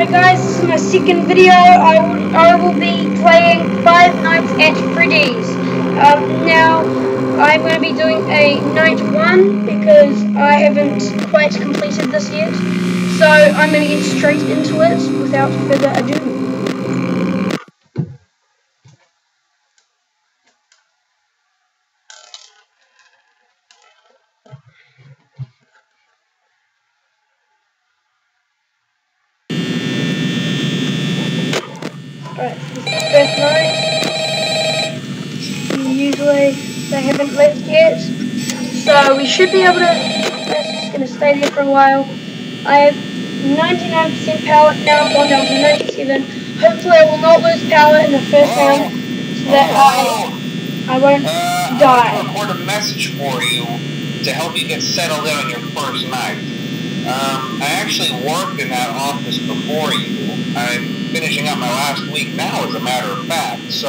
Hey guys, this is my second video. I will, I will be playing Five Nights at Freddy's. Um, now, I'm going to be doing a night one because I haven't quite completed this yet. So I'm going to get straight into it without further ado. Right, first night. They haven't left yet. So we should be able to, that's just going to stay there for a while. I have 99% power, now I've gone down to 97. Hopefully I will not lose power in the first round so that I, I won't Uh, die. I record a message for you to help you get settled in on your first night. Um, I actually worked in that office before you. I'm finishing up my last week now, as a matter of fact. So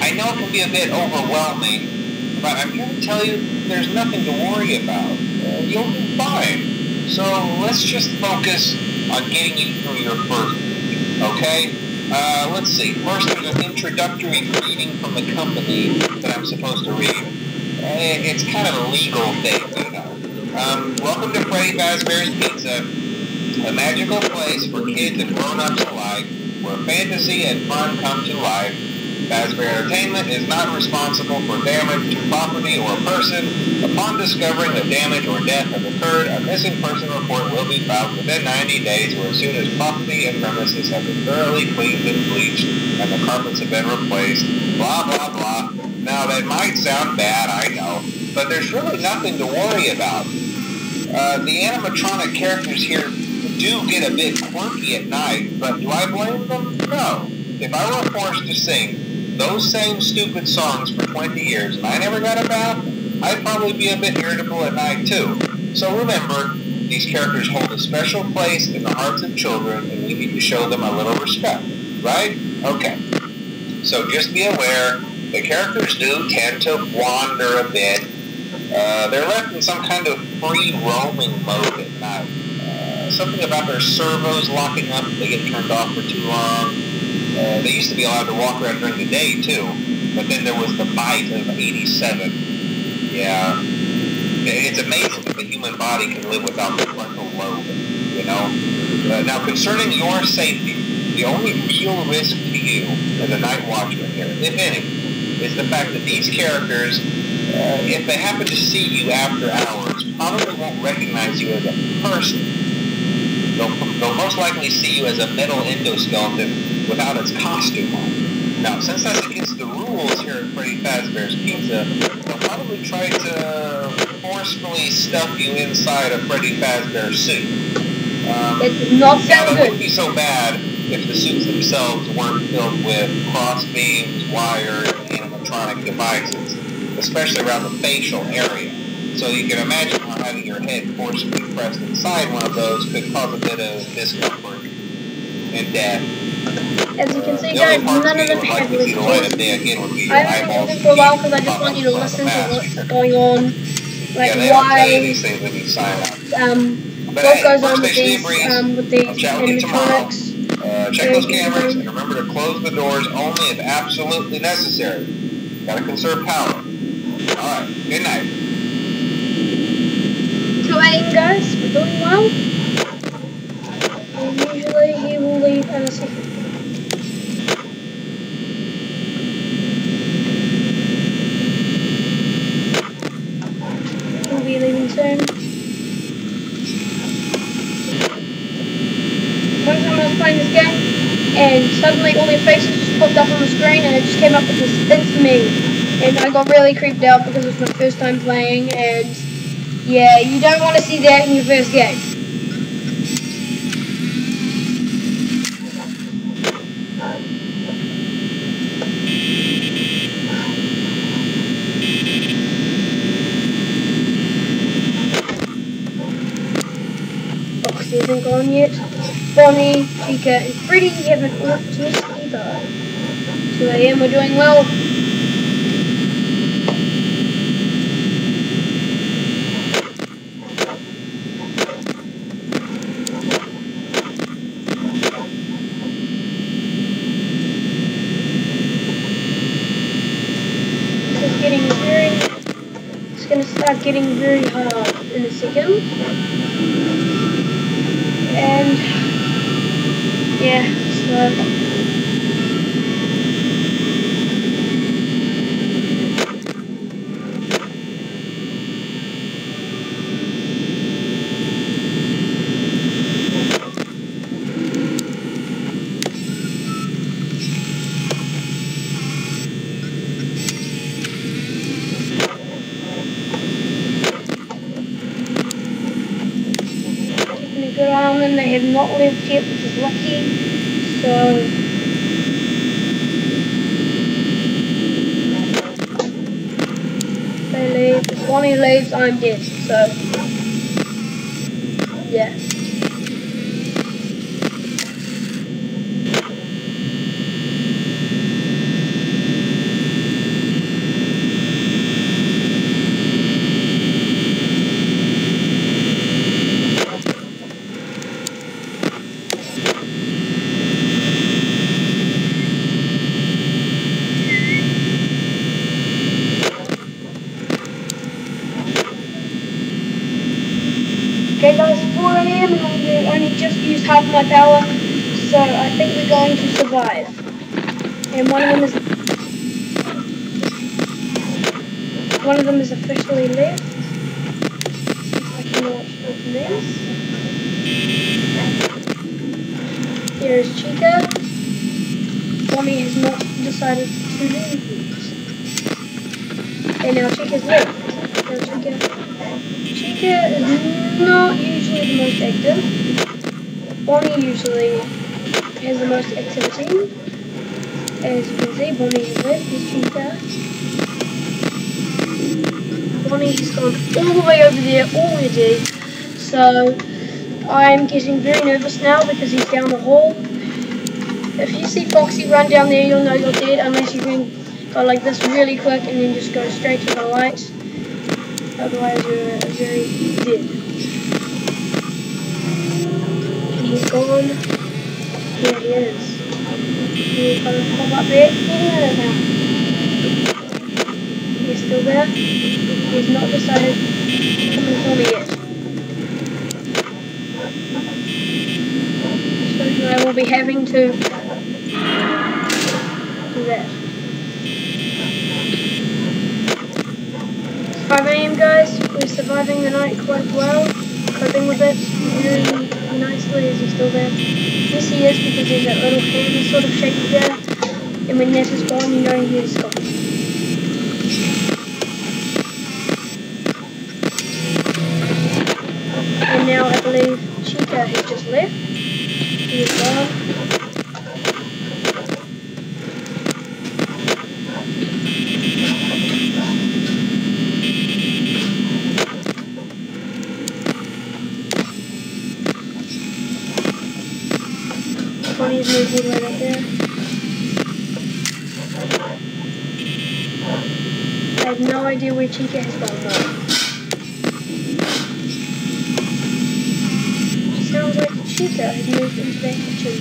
I know it can be a bit overwhelming, but I'm here to tell you there's nothing to worry about. You'll be fine. So let's just focus on getting you through your first week, okay? Uh, let's see. First, there's an introductory greeting from the company that I'm supposed to read. Uh, It's kind of a legal thing, you know. Um, welcome to Freddy Fazbear's Pizza, a magical place for kids and grown-ups alike, where fantasy and fun come to life. Fazbear Entertainment is not responsible for damage to property or person. Upon discovering that damage or death has occurred, a missing person report will be filed within 90 days or as soon as property and premises have been thoroughly cleaned and bleached and the carpets have been replaced. Blah, blah, blah. Now, that might sound bad, I know, but there's really nothing to worry about. Uh, the animatronic characters here do get a bit quirky at night, but do I blame them? No. If I were forced to sing those same stupid songs for 20 years and I never got a bath, I'd probably be a bit irritable at night too. So remember, these characters hold a special place in the hearts of children and we need to show them a little respect, right? Okay. So just be aware, the characters do tend to wander a bit. Uh, they're left in some kind of free roaming mode at night. Uh, something about their servos locking up if they get turned off for too long. Uh, they used to be allowed to walk around during the day too, but then there was the bite of 87. Yeah. It's amazing that the human body can live without the frontal lobe, you know? Uh, now, concerning your safety, the only real risk to you as a night watchman here, if any, is the fact that these characters, uh, if they happen to see you after hours, probably won't recognize you as a person. Likely see you as a metal endoskeleton without its costume on. Now, since that's against the rules here at Freddy Fazbear's Pizza, they'll probably try to forcefully stuff you inside a Freddy Fazbear suit. Um, It does not now, sound that wouldn't be so bad if the suits themselves weren't filled with cross beams, wires, and animatronic devices, especially around the facial area. So you can imagine how having your head forcibly pressed inside one of those could cause a bit of discomfort and death. As you can see guys, none of them have like to see the light left of day again would be your I haven't been for a while because I just want you to listen to what's going on. Like yeah, why these when you sign up. um But what hey, goes on with these um with these chat with you tomorrow. animatronics. Uh, check those cameras and remember to close the doors only if absolutely necessary. Gotta conserve power. Alright, good night. Playing guys, we're doing well. And usually he will leave in a second. He'll be leaving soon. One time I was playing this game and suddenly all their faces just popped up on the screen and it just came up with this it's me. And I got really creeped out because it was my first time playing and yeah, you don't want to see that in your first game. Foxy isn't gone yet. Bonnie, Chica, and Freddy haven't left yet either. 2 a.m. we're doing well. Start getting very hard in a second. And yeah, so on them. They have not lived yet, which is lucky. So they leave. If Bonnie leaves, I'm dead. So yeah. Okay guys, 4 a.m. and we only just used half my power, so I think we're going to survive. And one of them is one of them is officially left. I can both of this. There is Chica. Bonnie has not decided to leave. Okay, now Chica's left. Now Chica Chica is not usually the most active. Bonnie usually has the most activity. As you can see, Bonnie is left, is Chica. Bonnie has gone all the way over there already. So I'm getting very nervous now because he's down the hall. If you see Foxy run down there, you'll know you're dead unless you can go like this really quick and then just go straight to the light. Otherwise, you're very dead. Gone. Here he is. He's gonna come up now. He's still there. He's not decided to come and kill me yet. So I will be having to do that. 5 a.m. guys, we're surviving the night quite well, coping with it nicely. Is he still there? Yes he is because there's that little hand sort of shape there. And when Ness is gone, you know he is gone. And now I believe Chica has just left. He is gone. I have no idea where Chica has gone though. She sounds like Chica has moved into that kitchen.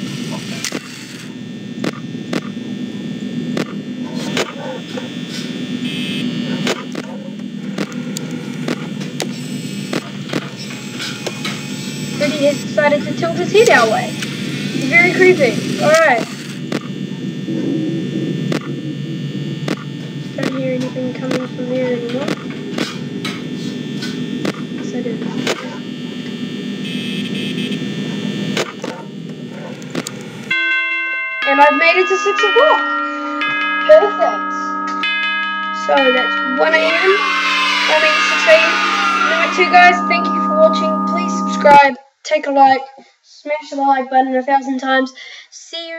Freddy has decided to tilt his head our way very creepy. Alright. Don't hear anything coming from there anymore. Yes, I do. And I've made it to 6 o'clock. Perfect. So that's 1 a.m. I mean 6 a.m. Night 2 guys, thank you for watching. Please subscribe, take a like. Smash the like button a thousand times. See you.